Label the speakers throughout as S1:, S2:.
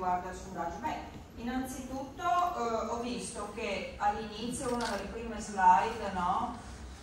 S1: riguarda il sondaggio? Beh, innanzitutto eh, ho visto che all'inizio, una delle prime slide, no?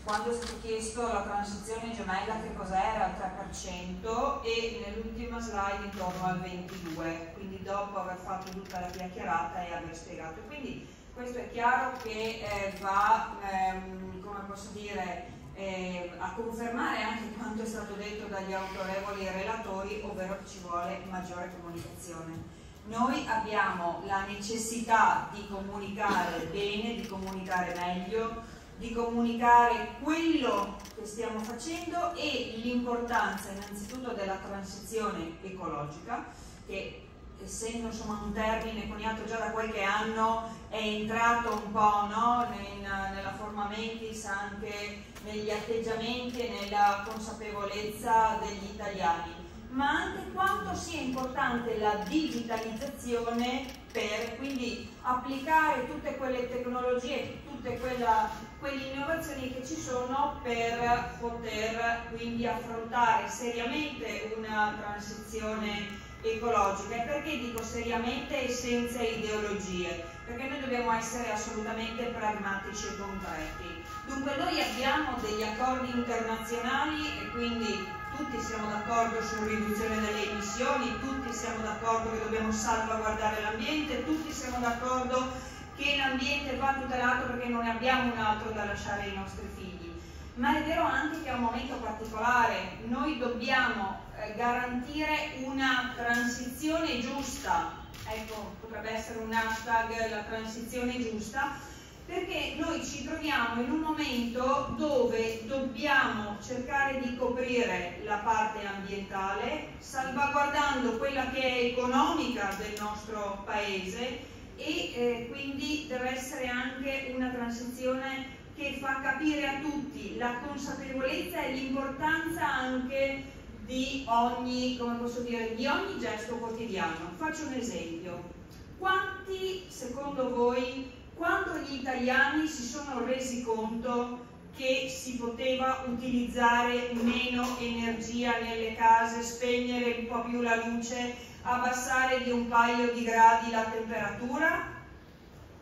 S1: quando è stato chiesto la transizione gemella che cos'era al 3% e nell'ultima slide intorno al 22%, quindi dopo aver fatto tutta la chiacchierata e aver spiegato. Quindi questo è chiaro che eh, va, ehm, come posso dire, eh, a confermare anche quanto è stato detto dagli autorevoli relatori, ovvero che ci vuole maggiore comunicazione. Noi abbiamo la necessità di comunicare bene, di comunicare meglio, di comunicare quello che stiamo facendo e l'importanza innanzitutto della transizione ecologica, che essendo insomma, un termine coniato già da qualche anno è entrato un po' no? In, nella forma mentis anche negli atteggiamenti e nella consapevolezza degli italiani, ma anche quanto sia importante la digitalizzazione per quindi applicare tutte quelle tecnologie, tutte quella, quelle innovazioni che ci sono per poter quindi affrontare seriamente una transizione ecologica. E perché dico seriamente e senza ideologie? Perché noi dobbiamo essere assolutamente pragmatici e concreti. Dunque noi abbiamo degli accordi internazionali e quindi tutti siamo d'accordo sulla riduzione delle emissioni, tutti siamo d'accordo che dobbiamo salvaguardare l'ambiente, tutti siamo d'accordo che l'ambiente va tutelato perché non ne abbiamo un altro da lasciare ai nostri figli. Ma è vero anche che è un momento particolare, noi dobbiamo eh, garantire una transizione giusta, ecco potrebbe essere un hashtag la transizione giusta, perché noi ci troviamo in un momento dove dobbiamo cercare di coprire la parte ambientale, salvaguardando quella che è economica del nostro paese e eh, quindi deve essere anche una transizione che fa capire a tutti la consapevolezza e l'importanza anche di ogni, dire, di ogni gesto quotidiano. Faccio un esempio. Quanti, secondo voi, quando gli italiani si sono resi conto che si poteva utilizzare meno energia nelle case, spegnere un po' più la luce, abbassare di un paio di gradi la temperatura?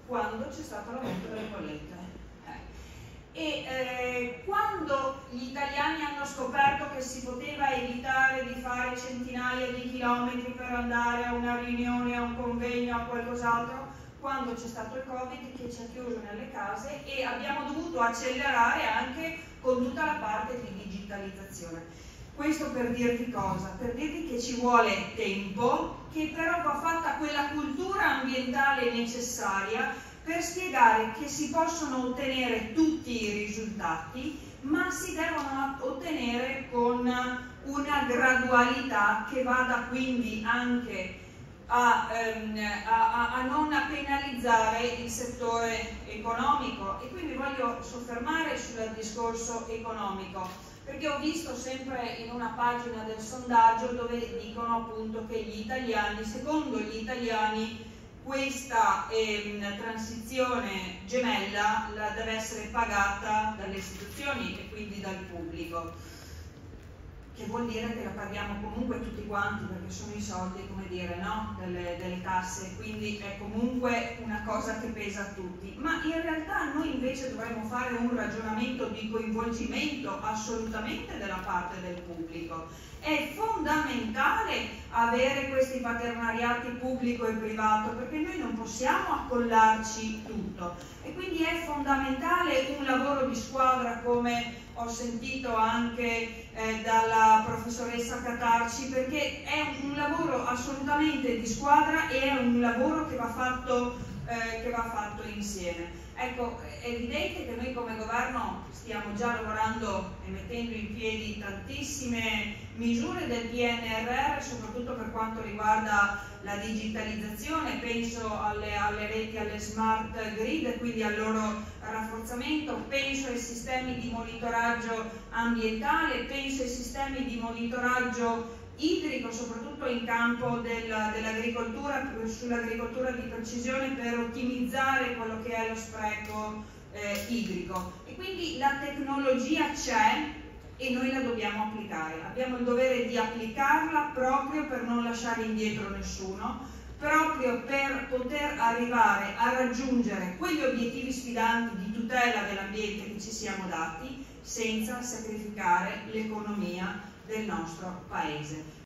S1: Quando c'è stato l'aumento delle bollette. Eh. E eh, quando gli italiani hanno scoperto che si poteva evitare di fare centinaia di chilometri per andare a una riunione, a un convegno, a qualcos'altro, quando c'è stato il Covid che ci ha chiuso nelle case e abbiamo dovuto accelerare anche con tutta la parte di digitalizzazione. Questo per dirvi cosa? Per dirvi che ci vuole tempo, che però va fatta quella cultura ambientale necessaria per spiegare che si possono ottenere tutti i risultati, ma si devono ottenere con una gradualità che vada quindi anche a, ehm, a, a, non penalizzare il settore economico. E quindi voglio soffermare sul discorso economico perché ho visto sempre in una pagina del sondaggio dove dicono appunto che gli italiani, secondo gli italiani questa ehm, transizione gemella deve essere pagata dalle istituzioni e quindi dal pubblico che vuol dire che la paghiamo comunque tutti quanti perché sono i soldi, come dire, no? delle, delle, tasse, quindi è comunque una cosa che pesa a tutti. Ma in realtà noi invece dovremmo fare un ragionamento di coinvolgimento assolutamente della parte del pubblico. È fondamentale avere questi paternariati pubblico e privato perché noi non possiamo accollarci tutto e quindi è fondamentale un lavoro di squadra come ho sentito anche eh, dalla professoressa Catarci, perché è un lavoro assolutamente di squadra e è un lavoro che va fatto, eh, che va fatto insieme. Ecco, è evidente che noi come governo stiamo già lavorando e mettendo in piedi tantissime misure del PNRR, soprattutto per quanto riguarda la digitalizzazione, penso alle, alle reti, alle smart grid, quindi al loro rafforzamento, penso ai sistemi di monitoraggio ambientale, penso ai sistemi di monitoraggio idrico, soprattutto in campo del, dell'agricoltura, sull'agricoltura di precisione per ottimizzare quello che è lo spreco eh, idrico. E quindi la tecnologia c'è e noi la dobbiamo applicare. Abbiamo il dovere di applicarla proprio per non lasciare indietro nessuno,
S2: proprio per poter arrivare a raggiungere quegli obiettivi sfidanti di tutela dell'ambiente che ci siamo dati senza sacrificare l'economia del nostro Paese.